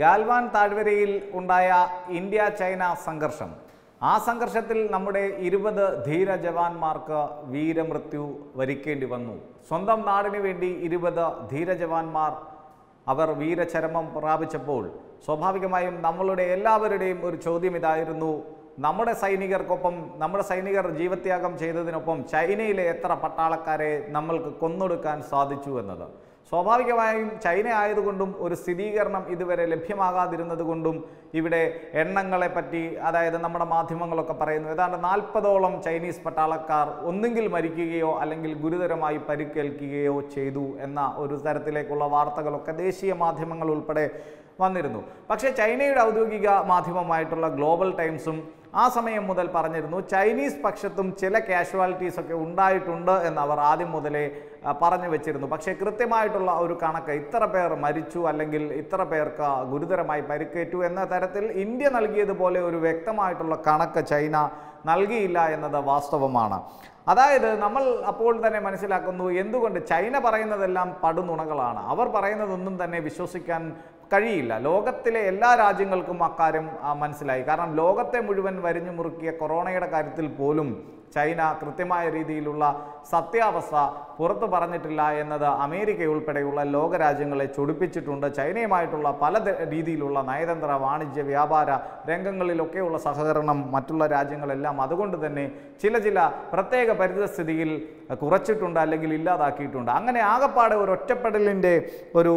ഗാൽവാൻ താഴ്വരയിൽ ഉണ്ടായ India China സംഘർഷം. ആ സംഘർഷത്തിൽ നമ്മുടെ ഇരുപത് ധീര ജവാന്മാർക്ക് വീരമൃത്യു വരിക്കേണ്ടി വന്നു. സ്വന്തം നാടിനു വേണ്ടി ഇരുപത് ധീര ജവാന്മാർ അവർ വീരചരമം പ്രാപിച്ചപ്പോൾ സ്വാഭാവികമായും നമ്മളുടെ എല്ലാവരുടെയും ഒരു ചോദ്യം ഇതായിരുന്നു. നമ്മുടെ സൈനികർക്കൊപ്പം നമ്മുടെ സൈനികർ ജീവത്യാഗം ചെയ്തതിനൊപ്പം ചൈനയിലെ എത്ര പട്ടാളക്കാരെ നമ്മൾക്ക് കൊന്നൊടുക്കാൻ സാധിച്ചു എന്നത്. സ്വാഭാവികമായും ചൈന ആയതുകൊണ്ടും ഒരു സ്ഥിരീകരണം ഇതുവരെ ലഭ്യമാകാതിരുന്നതുകൊണ്ടും ഇവിടെ എണ്ണങ്ങളെ പറ്റി അതായത് നമ്മുടെ മാധ്യമങ്ങളൊക്കെ പറയുന്നു. ഏതാണ്ട് നാൽപ്പതോളം ചൈനീസ് പട്ടാളക്കാർ ഒന്നുകിൽ മരിക്കുകയോ അല്ലെങ്കിൽ ഗുരുതരമായി പരിക്കേൽക്കുകയോ ചെയ്തു എന്ന ഒരു തരത്തിലേക്കുള്ള വാർത്തകളൊക്കെ ദേശീയ മാധ്യമങ്ങൾ ഉൾപ്പെടെ വന്നിരുന്നു. പക്ഷേ ചൈനയുടെ ഔദ്യോഗിക മാധ്യമമായിട്ടുള്ള ഗ്ലോബൽ ടൈംസും ആ സമയം മുതൽ പറഞ്ഞിരുന്നു ചൈനീസ് പക്ഷത്തും ചില കാഷ്വാലിറ്റീസ് ഒക്കെ ഉണ്ടായിട്ടുണ്ട് എന്ന് അവർ ആദ്യം മുതലേ പറഞ്ഞു വെച്ചിരുന്നു. പക്ഷേ കൃത്യമായിട്ടുള്ള ഒരു കണക്ക് ഇത്ര പേർ മരിച്ചു അല്ലെങ്കിൽ ഇത്ര പേർക്ക് ഗുരുതരമായി പരിക്കേറ്റു എന്ന തരത്തിൽ ഇന്ത്യ നൽകിയതുപോലെ ഒരു വ്യക്തമായിട്ടുള്ള കണക്ക് ചൈന നൽകിയില്ല എന്നത് വാസ്തവമാണ്. അതായത് നമ്മൾ അപ്പോൾ തന്നെ മനസ്സിലാക്കുന്നു എന്തുകൊണ്ട് ചൈന പറയുന്നതെല്ലാം പടുനുണകളാണ്. അവർ പറയുന്നതൊന്നും തന്നെ വിശ്വസിക്കാൻ കഴിയില്ല. ലോകത്തിലെ എല്ലാ രാജ്യങ്ങൾക്കും അക്കാര്യം മനസ്സിലായി. കാരണം ലോകത്തെ മുഴുവൻ വരിഞ്ഞു മുറുക്കിയ കൊറോണയുടെ കാര്യത്തിൽ പോലും ചൈന കൃത്യമായ രീതിയിലുള്ള സത്യാവസ്ഥ പുറത്തു പറഞ്ഞിട്ടില്ല എന്നത് അമേരിക്ക ഉൾപ്പെടെയുള്ള ലോകരാജ്യങ്ങളെ ചൊടിപ്പിച്ചിട്ടുണ്ട്. ചൈനയുമായിട്ടുള്ള പല രീതിയിലുള്ള നയതന്ത്ര വാണിജ്യ വ്യാപാര രംഗങ്ങളിലൊക്കെയുള്ള സഹകരണം മറ്റുള്ള രാജ്യങ്ങളെല്ലാം അതുകൊണ്ട് തന്നെ ചില ചില പ്രത്യേക പരിതസ്ഥിതിയിൽ കുറച്ചിട്ടുണ്ട് അല്ലെങ്കിൽ ഇല്ലാതാക്കിയിട്ടുണ്ട്. അങ്ങനെ ആകപ്പാടെ ഒരു ഒറ്റപ്പെടലിന്റെ ഒരു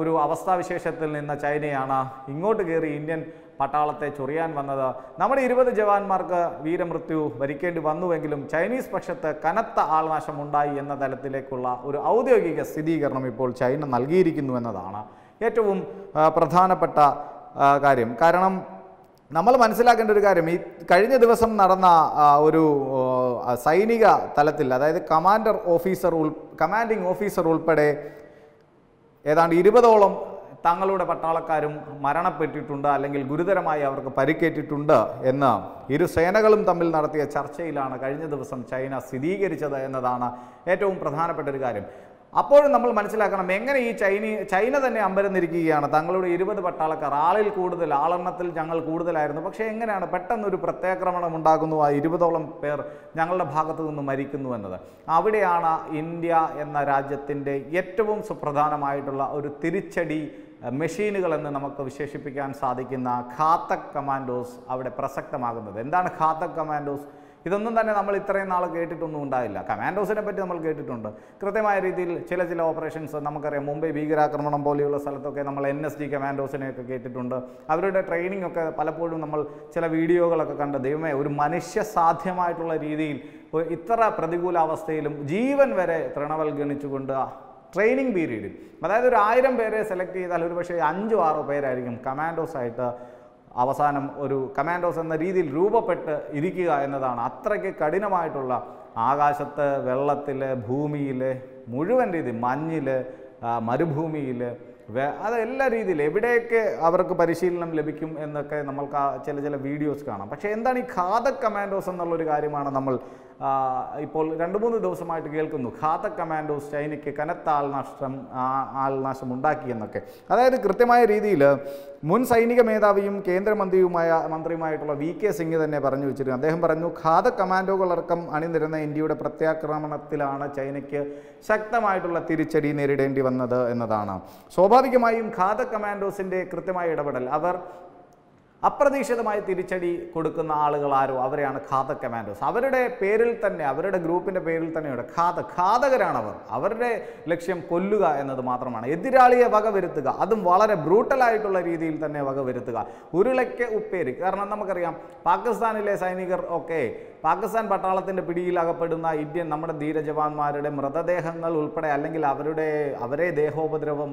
ഒരു അവസ്ഥാവിശേഷത്തിൽ നിന്ന ചൈനയാണ് ഇങ്ങോട്ട് കയറി ഇന്ത്യൻ പട്ടാളത്തെ ചൊറിയാൻ വന്നത്. നമ്മുടെ ഇരുപത് ജവാന്മാർക്ക് വീരമൃത്യു വരിക്കേണ്ടി വന്നുവെങ്കിലും ചൈനീസ് പക്ഷത്ത് കനത്ത ആൾനാശം ഉണ്ടായി എന്ന തലത്തിലേക്കുള്ള ഒരു ഔദ്യോഗിക സ്ഥിരീകരണം ഇപ്പോൾ ചൈന നൽകിയിരിക്കുന്നു എന്നതാണ് ഏറ്റവും പ്രധാനപ്പെട്ട കാര്യം. കാരണം നമ്മൾ മനസ്സിലാക്കേണ്ട ഒരു കാര്യം ഈ കഴിഞ്ഞ ദിവസം നടന്ന ഒരു സൈനിക തലത്തിൽ അതായത് കമാൻഡർ ഓഫീസർ ഉൾ കമാൻഡിംഗ് ഓഫീസർ ഉൾപ്പെടെ ഏതാണ്ട് ഇരുപതോളം തങ്ങളുടെ പട്ടാളക്കാരും മരണപ്പെട്ടിട്ടുണ്ട് അല്ലെങ്കിൽ ഗുരുതരമായി അവർക്ക് പരിക്കേറ്റിട്ടുണ്ട് എന്ന് ഇരു സേനകളും തമ്മിൽ നടത്തിയ ചർച്ചയിലാണ് കഴിഞ്ഞ ദിവസം ചൈന സ്ഥിരീകരിച്ചത് എന്നതാണ് ഏറ്റവും പ്രധാനപ്പെട്ട ഒരു കാര്യം. അപ്പോഴും നമ്മൾ മനസ്സിലാക്കണം എങ്ങനെ ഈ ചൈന ചൈന തന്നെ അമ്പരന്നിരിക്കുകയാണ്. തങ്ങളുടെ ഇരുപത് പട്ടാളക്കാർ ആളിൽ കൂടുതൽ ആളെണ്ണത്തിൽ ഞങ്ങൾ കൂടുതലായിരുന്നു. പക്ഷേ എങ്ങനെയാണ് പെട്ടെന്നൊരു പ്രത്യാക്രമണം ഉണ്ടാകുന്നു? ആ ഇരുപതോളം പേർ ഞങ്ങളുടെ ഭാഗത്തു നിന്ന് മരിക്കുന്നു എന്നത്. അവിടെയാണ് ഇന്ത്യ എന്ന രാജ്യത്തിന്റെ ഏറ്റവും സുപ്രധാനമായിട്ടുള്ള ഒരു തിരിച്ചടി എന്ന് നമുക്ക് വിശേഷിപ്പിക്കാൻ സാധിക്കുന്ന ഖാത്തക് കമാൻഡോസ് അവിടെ പ്രസക്തമാകുന്നത്. എന്താണ് ഖാത്തക് കമാൻഡോസ്? ഇതൊന്നും തന്നെ നമ്മൾ ഇത്രയും നാൾ കേട്ടിട്ടൊന്നും ഉണ്ടായില്ല. കമാൻഡോസിനെ പറ്റി നമ്മൾ കേട്ടിട്ടുണ്ട്. കൃത്യമായ രീതിയിൽ ചില ചില ഓപ്പറേഷൻസ് നമുക്കറിയാം. മുംബൈ ഭീകരാക്രമണം പോലെയുള്ള സ്ഥലത്തൊക്കെ നമ്മൾ എൻ എസ് ജി കമാൻഡോസിനെയൊക്കെ കേട്ടിട്ടുണ്ട്. അവരുടെ ട്രെയിനിങ് ഒക്കെ പലപ്പോഴും നമ്മൾ ചില വീഡിയോകളൊക്കെ കണ്ട് ദൈവമേ ഒരു മനുഷ്യ സാധ്യമായിട്ടുള്ള രീതിയിൽ ഇത്ര പ്രതികൂല അവസ്ഥയിലും ജീവൻ വരെ തൃണവൽഗണിച്ചുകൊണ്ട് ട്രെയിനിങ് പീരീഡിൽ. അതായത് ഒരു ആയിരം പേരെ സെലക്ട് ചെയ്താൽ ഒരു പക്ഷേ അഞ്ചോ ആറോ പേരായിരിക്കും കമാൻഡോസ് ആയിട്ട് അവസാനം ഒരു കമാൻഡോസ് എന്ന രീതിയിൽ രൂപപ്പെട്ട് ഇരിക്കുക എന്നതാണ് അത്രയ്ക്ക് കഠിനമായിട്ടുള്ള ആകാശത്ത് വെള്ളത്തിൽ ഭൂമിയിൽ മുഴുവൻ രീതി മഞ്ഞിൽ മരുഭൂമിയിൽ അത് എല്ലാ രീതിയിലും എവിടെയൊക്കെ അവർക്ക് പരിശീലനം ലഭിക്കും എന്നൊക്കെ നമ്മൾക്ക് ചില ചില വീഡിയോസ് കാണാം. പക്ഷേ എന്താണ് ഈ ഖാദക് കമാൻഡോസ് എന്നുള്ളൊരു കാര്യമാണ് നമ്മൾ ഇപ്പോൾ രണ്ട് മൂന്ന് ദിവസമായിട്ട് കേൾക്കുന്നു. ഖാത്ത കമാൻഡോസ് ചൈനയ്ക്ക് കനത്ത ആൾനാശം ആൾനാശം ഉണ്ടാക്കിയെന്നൊക്കെ അതായത് കൃത്യമായ രീതിയിൽ മുൻ സൈനിക മേധാവിയും കേന്ദ്രമന്ത്രിയുമായ മന്ത്രിയുമായിട്ടുള്ള വി കെ സിംഗ് തന്നെ പറഞ്ഞു വെച്ചിരുന്നു. അദ്ദേഹം പറഞ്ഞു ഖാദ കമാൻഡോകളടക്കം അണിനിരുന്ന ഇന്ത്യയുടെ പ്രത്യാക്രമണത്തിലാണ് ചൈനയ്ക്ക് ശക്തമായിട്ടുള്ള തിരിച്ചടി നേരിടേണ്ടി വന്നത് എന്നതാണ്. സ്വാഭാവികമായും ഖാദ കമാൻഡോസിന്റെ കൃത്യമായ ഇടപെടൽ അവർ അപ്രതീക്ഷിതമായി തിരിച്ചടി കൊടുക്കുന്ന ആളുകൾ ആരോ? അവരെയാണ് ഖാദ കമാൻഡോസ്. അവരുടെ പേരിൽ തന്നെ അവരുടെ ഗ്രൂപ്പിന്റെ പേരിൽ തന്നെയുണ്ട് ഖാദ ഖാദകരാണ് അവർ അവരുടെ ലക്ഷ്യം കൊല്ലുക എന്നത് മാത്രമാണ്. എതിരാളിയെ വകവരുത്തുക അതും വളരെ ബ്രൂട്ടലായിട്ടുള്ള രീതിയിൽ തന്നെ വകവരുത്തുക ഉരുളയ്ക്ക് ഉപ്പേരി. കാരണം നമുക്കറിയാം പാകിസ്ഥാനിലെ സൈനികർ ഒക്കെ പാകിസ്ഥാൻ പട്ടാളത്തിന്റെ പിടിയിലകപ്പെടുന്ന ഇന്ത്യൻ നമ്മുടെ ധീരജവാന്മാരുടെ മൃതദേഹങ്ങൾ ഉൾപ്പെടെ അല്ലെങ്കിൽ അവരുടെ അവരെ ദേഹോപദ്രവം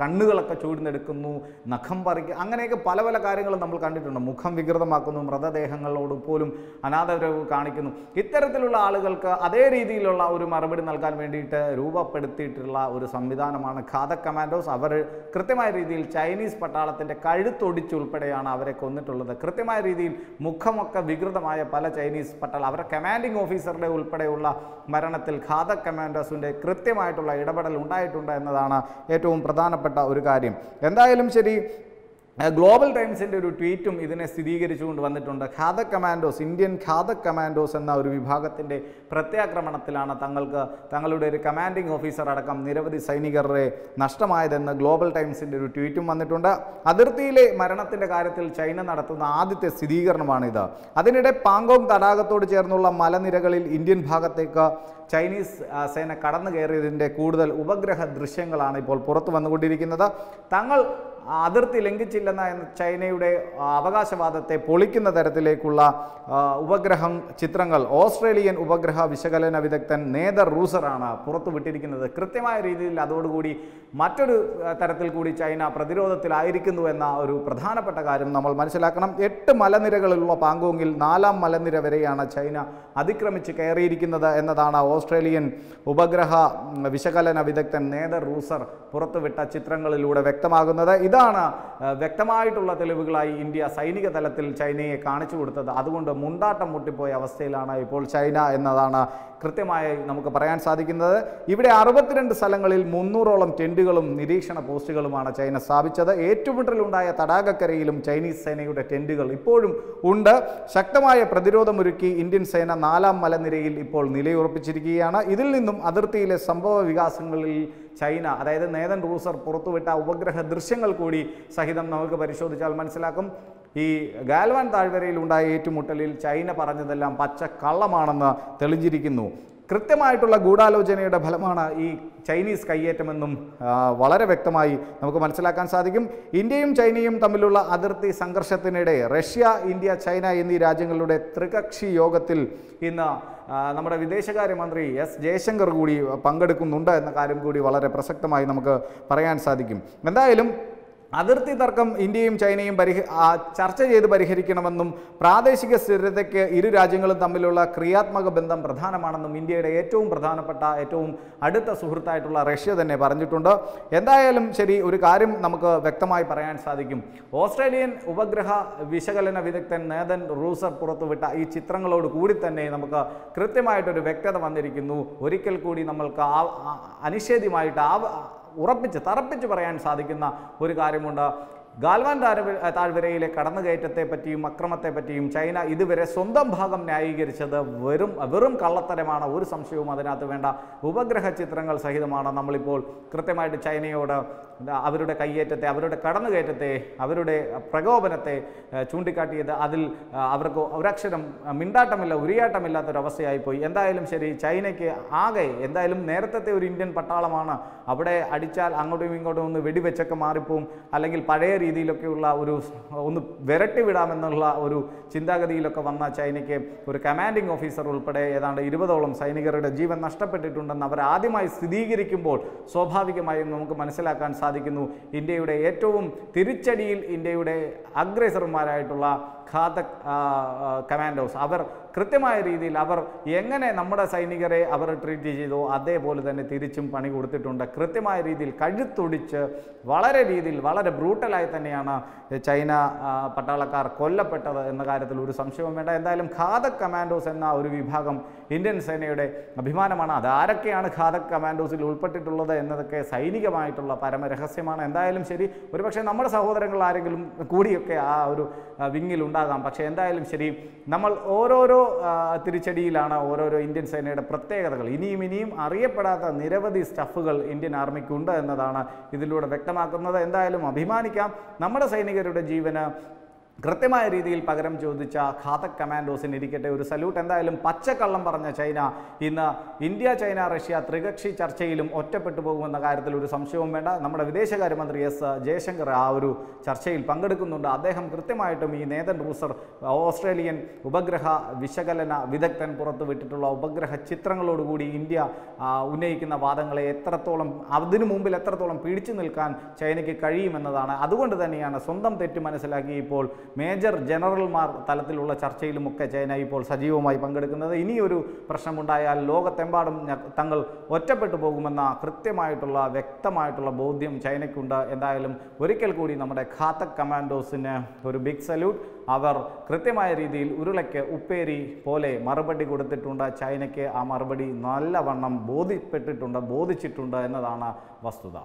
കണ്ണുകളൊക്കെ ചൂഴ്ന്നെടുക്കുന്നു നഖം പറിക്കുക അങ്ങനെയൊക്കെ പല പല കാര്യങ്ങളും നമ്മൾ കണ്ടിട്ടുണ്ട്. മുഖം വികൃതമാക്കുന്നു മൃതദേഹങ്ങളോട് പോലും അനാദരവ് കാണിക്കുന്നു. ഇത്തരത്തിലുള്ള ആളുകൾക്ക് അതേ രീതിയിലുള്ള ഒരു മറുപടി നൽകാൻ വേണ്ടിയിട്ട് രൂപപ്പെടുത്തിയിട്ടുള്ള ഒരു സംവിധാനമാണ് ഖാദ കമാൻഡോസ്. അവർ കൃത്യമായ രീതിയിൽ ചൈനീസ് പട്ടാളത്തിന്റെ കഴുത്തൊടിച്ചുൾപ്പെടെയാണ് അവരെ കൊന്നിട്ടുള്ളത്. കൃത്യമായ രീതിയിൽ മുഖമൊക്കെ വികൃതമായ പല ചൈനീസ് പട്ടാളം അവരുടെ കമാൻഡിംഗ് ഓഫീസറുടെ ഉൾപ്പെടെയുള്ള മരണത്തിൽ ഖാദ കമാൻഡോസിന്റെ കൃത്യമായിട്ടുള്ള ഇടപെടൽ ഉണ്ടായിട്ടുണ്ട് എന്നതാണ് ഏറ്റവും പ്രധാനപ്പെട്ട പ്രധാനപ്പെട്ട ഒരു കാര്യം. എന്തായാലും ശരി ഗ്ലോബൽ ടൈംസിന്റെ ഒരു ട്വീറ്റും ഇതിനെ സ്ഥിരീകരിച്ചുകൊണ്ട് വന്നിട്ടുണ്ട്. ഖാദ കമാൻഡോസ് ഇന്ത്യൻ ഖാദ കമാൻഡോസ് എന്ന ഒരു വിഭാഗത്തിന്റെ പ്രത്യാക്രമണത്തിലാണ് തങ്ങൾക്ക് തങ്ങളുടെ ഒരു കമാൻഡിംഗ് ഓഫീസർ അടക്കം നിരവധി സൈനികരെ നഷ്ടമായതെന്ന് ഗ്ലോബൽ ടൈംസിന്റെ ഒരു ട്വീറ്റും വന്നിട്ടുണ്ട്. അതിർത്തിയിലെ മരണത്തിന്റെ കാര്യത്തിൽ ചൈന നടത്തുന്ന ആദ്യത്തെ സ്ഥിരീകരണമാണിത്. അതിനിടെ പാങ്കോങ് തടാകത്തോട് ചേർന്നുള്ള മലനിരകളിൽ ഇന്ത്യൻ ഭാഗത്തേക്ക് ചൈനീസ് സേന കടന്നു കയറിയതിന്റെ കൂടുതൽ ഉപഗ്രഹ ദൃശ്യങ്ങളാണ് ഇപ്പോൾ പുറത്തു വന്നുകൊണ്ടിരിക്കുന്നത്. തങ്ങൾ അതിർത്തി ലംഘിച്ചില്ലെന്ന ചൈനയുടെ അവകാശവാദത്തെ പൊളിക്കുന്ന തരത്തിലേക്കുള്ള ഉപഗ്രഹം ചിത്രങ്ങൾ ഓസ്ട്രേലിയൻ ഉപഗ്രഹ വിശകലന വിദഗ്ധൻ നേതർ റൂസറാണ് പുറത്തുവിട്ടിരിക്കുന്നത്. കൃത്യമായ രീതിയിൽ അതോടുകൂടി മറ്റൊരു തരത്തിൽ കൂടി ചൈന പ്രതിരോധത്തിലായിരിക്കുന്നു എന്ന ഒരു പ്രധാനപ്പെട്ട കാര്യം നമ്മൾ മനസ്സിലാക്കണം. എട്ട് മലനിരകളുള്ള പാങ്കോങ്ങിൽ നാലാം മലനിര വരെയാണ് ചൈന അതിക്രമിച്ച് കയറിയിരിക്കുന്നത് എന്നതാണ് ഓസ്ട്രേലിയൻ ഉപഗ്രഹ വിശകലന വിദഗ്ധൻ നേതർ റൂസർ പുറത്തുവിട്ട ചിത്രങ്ങളിലൂടെ വ്യക്തമാകുന്നത്. ഇതാണ് വ്യക്തമായിട്ടുള്ള തെളിവുകളായി ഇന്ത്യ സൈനിക തലത്തിൽ ചൈനയെ കാണിച്ചു കൊടുത്തത്. അതുകൊണ്ട് മുണ്ടാട്ടം മുട്ടിപ്പോയ അവസ്ഥയിലാണ് ഇപ്പോൾ ചൈന എന്നതാണ് കൃത്യമായി നമുക്ക് പറയാൻ സാധിക്കുന്നത്. ഇവിടെ അറുപത്തിരണ്ട് സ്ഥലങ്ങളിൽ മുന്നൂറോളം ടെന്റുകളും നിരീക്ഷണ പോസ്റ്റുകളുമാണ് ചൈന സ്ഥാപിച്ചത്. ഏറ്റുമുട്ടലുണ്ടായ തടാകക്കരയിലും ചൈനീസ് സേനയുടെ ടെന്റുകൾ ഇപ്പോഴും ഉണ്ട്. ശക്തമായ പ്രതിരോധമൊരുക്കി ഇന്ത്യൻ സേന നാലാം മലനിരയിൽ ഇപ്പോൾ നിലയുറപ്പിച്ചിരിക്കുകയാണ്. ഇതിൽ നിന്നും അതിർത്തിയിലെ സംഭവ വികാസങ്ങളിൽ ചൈന അതായത് നേതൻ റൂസർ പുറത്തുവിട്ട ഉപഗ്രഹ ദൃശ്യങ്ങൾ കൂടി സഹിതം നമുക്ക് പരിശോധിച്ചാൽ മനസ്സിലാക്കും. ഈ ഗാൽവാൻ താഴ്വരയിൽ ഉണ്ടായ ഏറ്റുമുട്ടലിൽ ചൈന പറഞ്ഞതെല്ലാം പച്ച കള്ളമാണെന്ന് തെളിഞ്ഞിരിക്കുന്നു. കൃത്യമായിട്ടുള്ള ഗൂഢാലോചനയുടെ ഫലമാണ് ഈ ചൈനീസ് കയ്യേറ്റമെന്നും വളരെ വ്യക്തമായി നമുക്ക് മനസ്സിലാക്കാൻ സാധിക്കും. ഇന്ത്യയും ചൈനയും തമ്മിലുള്ള അതിർത്തി സംഘർഷത്തിനിടെ റഷ്യ ഇന്ത്യ ചൈന എന്നീ രാജ്യങ്ങളുടെ ത്രികക്ഷി യോഗത്തിൽ ഇന്ന് നമ്മുടെ വിദേശകാര്യമന്ത്രി എസ് ജയശങ്കർ കൂടി പങ്കെടുക്കുന്നുണ്ട് എന്ന കാര്യം കൂടി വളരെ പ്രസക്തമായി നമുക്ക് പറയാൻ സാധിക്കും. എന്തായാലും അതിർത്തി തർക്കം ഇന്ത്യയും ചൈനയും പരിഹ ചർച്ച ചെയ്ത് പരിഹരിക്കണമെന്നും പ്രാദേശിക സ്ഥിരതയ്ക്ക് ഇരു രാജ്യങ്ങളും തമ്മിലുള്ള ക്രിയാത്മക ബന്ധം പ്രധാനമാണെന്നും ഇന്ത്യയുടെ ഏറ്റവും പ്രധാനപ്പെട്ട ഏറ്റവും അടുത്ത സുഹൃത്തായിട്ടുള്ള റഷ്യ തന്നെ പറഞ്ഞിട്ടുണ്ട്. എന്തായാലും ശരി ഒരു കാര്യം നമുക്ക് വ്യക്തമായി പറയാൻ സാധിക്കും. ഓസ്ട്രേലിയൻ ഉപഗ്രഹ വിശകലന വിദഗ്ധൻ നേതൻ റൂസർ പുറത്തുവിട്ട ഈ ചിത്രങ്ങളോട് കൂടി തന്നെ നമുക്ക് കൃത്യമായിട്ടൊരു വ്യക്തത വന്നിരിക്കുന്നു. ഒരിക്കൽ കൂടി നമ്മൾക്ക് ആ അനിഷേധ്യമായിട്ട് ആ ഉറപ്പിച്ച് തറപ്പിച്ച് പറയാൻ സാധിക്കുന്ന ഒരു കാര്യമുണ്ട്. ഗാൽവാൻ താഴ്വരയിലെ കടന്നുകയറ്റത്തെ പറ്റിയും അക്രമത്തെ പറ്റിയും ചൈന ഇതുവരെ സ്വന്തം ഭാഗം ന്യായീകരിച്ചത് വെറും വെറും കള്ളത്തരമാണ്. ഒരു സംശയവും അതിനകത്ത് വേണ്ട. ഉപഗ്രഹ ചിത്രങ്ങൾ സഹിതമാണ് നമ്മളിപ്പോൾ കൃത്യമായിട്ട് ചൈനയോട് അവരുടെ കയ്യേറ്റത്തെ അവരുടെ കടന്നുകയറ്റത്തെ അവരുടെ പ്രകോപനത്തെ ചൂണ്ടിക്കാട്ടിയത് അതിൽ അവർക്ക് ഒരക്ഷരം മിണ്ടാട്ടമില്ല ഉരിയാട്ടമില്ലാത്തൊരവസ്ഥയായി പോയി എന്തായാലും ശരി ചൈനയ്ക്ക് ആകെ എന്തായാലും നേരത്തെ ഒരു ഇന്ത്യൻ പട്ടാളമാണ്. അവിടെ അടിച്ചാൽ അങ്ങോട്ടും ഇങ്ങോട്ടും ഒന്ന് വെടിവെച്ചൊക്കെ മാറിപ്പോവും. അല്ലെങ്കിൽ പഴയ രീതിയിലൊക്കെയുള്ള ഒരു ഒന്ന് വിരട്ടി വിടാമെന്നുള്ള ഒരു ചിന്താഗതിയിലൊക്കെ വന്ന ചൈനയ്ക്ക് ഒരു കമാൻഡിംഗ് ഓഫീസർ ഉൾപ്പെടെ ഏതാണ്ട് ഇരുപതോളം സൈനികരുടെ ജീവൻ നഷ്ടപ്പെട്ടിട്ടുണ്ടെന്ന് അവർ ആദ്യമായി സ്ഥിരീകരിക്കുമ്പോൾ സ്വാഭാവികമായും നമുക്ക് മനസ്സിലാക്കാൻ സാധിക്കുന്നു. ഇന്ത്യയുടെ ഏറ്റവും തിരിച്ചടിയിൽ ഇന്ത്യയുടെ അഗ്രസർമാരായിട്ടുള്ള ആ, കമാൻഡോസ് അവർ കൃത്യമായ രീതിയിൽ അവർ എങ്ങനെ നമ്മുടെ സൈനികരെ അവർ ട്രീറ്റ് ചെയ്തു അതേപോലെ തന്നെ തിരിച്ചും പണി കൊടുത്തിട്ടുണ്ട്. കൃത്യമായ രീതിയിൽ കഴുത്തൊടിച്ച് വളരെ രീതിയിൽ വളരെ ബ്രൂട്ടലായി തന്നെയാണ് ചൈന പട്ടാളക്കാർ കൊല്ലപ്പെട്ടത് എന്ന കാര്യത്തിൽ ഒരു സംശയവും വേണ്ട. എന്തായാലും ഖാദക് കമാൻഡോസ് എന്ന ഒരു വിഭാഗം ഇന്ത്യൻ സേനയുടെ അഭിമാനമാണ്. അതാരൊക്കെയാണ് ഖാദക് കമാൻഡോസിൽ ഉൾപ്പെട്ടിട്ടുള്ളത് എന്നതൊക്കെ സൈനികമായിട്ടുള്ള പരമരഹസ്യമാണ്. എന്തായാലും ശരി ഒരുപക്ഷെ നമ്മുടെ സഹോദരങ്ങൾ ആരെങ്കിലും കൂടിയൊക്കെ ആ ഒരു വിങ്ങിൽ ഉണ്ടാകാം. പക്ഷേ എന്തായാലും ശരി നമ്മൾ ഓരോരോ ആ, തിരിച്ചടിയിലാണ് ഓരോരോ ഇന്ത്യൻ സേനയുടെ പ്രത്യേകതകൾ. ഇനിയും ഇനിയും അറിയപ്പെടാത്ത നിരവധി സ്റ്റഫുകൾ ഇന്ത്യൻ ആർമിക്കുണ്ട് എന്നതാണ് ഇതിലൂടെ വ്യക്തമാക്കുന്നത്. എന്തായാലും അഭിമാനിക്കാം. നമ്മുടെ സൈനികരുടെ ജീവന് കൃത്യമായ രീതിയിൽ പകരം ചോദിച്ച ഖാതക് കമാൻഡോസിന് ഇരിക്കട്ടെ ഒരു സല്യൂട്ട്. എന്തായാലും പച്ചക്കള്ളം പറഞ്ഞ ചൈന ഇന്ന് ഇന്ത്യ ചൈന റഷ്യ ത്രികക്ഷി ചർച്ചയിലും ഒറ്റപ്പെട്ടു പോകുമെന്ന കാര്യത്തിൽ ഒരു സംശയവും വേണ്ട. നമ്മുടെ വിദേശകാര്യമന്ത്രി എസ് ജയശങ്കർ ആ ഒരു ചർച്ചയിൽ പങ്കെടുക്കുന്നുണ്ട്. അദ്ദേഹം കൃത്യമായിട്ടും ഈ നേതൻ റൂസർ ഓസ്ട്രേലിയൻ ഉപഗ്രഹ വിശകലന വിദഗ്ധൻ പുറത്തുവിട്ടിട്ടുള്ള ഉപഗ്രഹ ചിത്രങ്ങളോടുകൂടി ഇന്ത്യ ഉന്നയിക്കുന്ന വാദങ്ങളെ എത്രത്തോളം അതിനു മുമ്പിൽ എത്രത്തോളം പിടിച്ചു നിൽക്കാൻ ചൈനയ്ക്ക് കഴിയുമെന്നതാണ്. അതുകൊണ്ട് തന്നെയാണ് സ്വന്തം തെറ്റ് മനസ്സിലാക്കി ഇപ്പോൾ മേജർ ജനറൽമാർ തലത്തിലുള്ള ചർച്ചയിലുമൊക്കെ ചൈന ഇപ്പോൾ സജീവമായി പങ്കെടുക്കുന്നത്. ഇനിയൊരു പ്രശ്നമുണ്ടായാൽ ലോകത്തെമ്പാടും തങ്ങൾ ഒറ്റപ്പെട്ടു പോകുമെന്ന കൃത്യമായിട്ടുള്ള വ്യക്തമായിട്ടുള്ള ബോധ്യം ചൈനയ്ക്കുണ്ട്. എന്തായാലും ഒരിക്കൽ കൂടി നമ്മുടെ ഘാതക് കമാൻഡോസിന് ഒരു ബിഗ് സല്യൂട്ട് അവർ കൃത്യമായ രീതിയിൽ ഉരുളയ്ക്ക് ഉപ്പേരി പോലെ മറുപടി കൊടുത്തിട്ടുണ്ട്. ചൈനയ്ക്ക് ആ മറുപടി നല്ലവണ്ണം ബോധ്യപ്പെട്ടിട്ടുണ്ട് ബോധിച്ചിട്ടുണ്ട് എന്നതാണ് വസ്തുത.